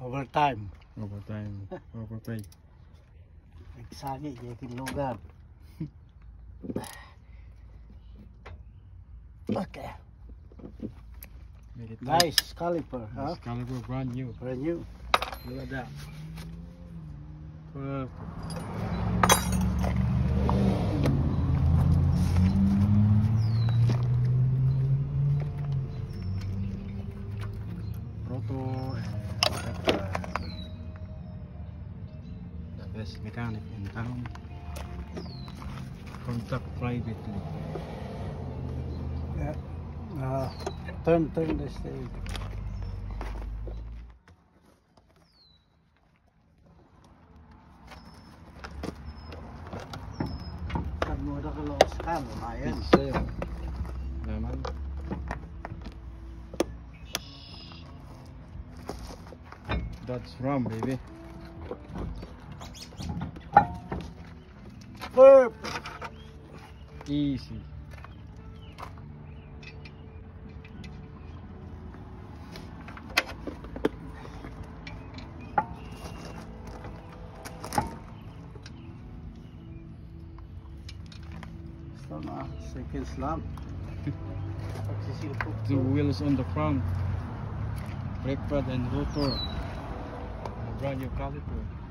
over time. Over time. over time. Nagsagi, Jekin Lugar. okay. Nice tight. caliper, huh? Caliper, brand new. Brand new. Look at that. 12. Toto e and Pepper. The best mechanic in town. Contact privately. Yeah. Uh, turn, turn this thing. Pag mo na kaloosan, umayan. Pizza yun. Naman. That's rum, baby. Perfect. Easy. Seconds lang. Pagsisilpo. Two wheels on the front. Brake pad and rotor. A brand new caliper.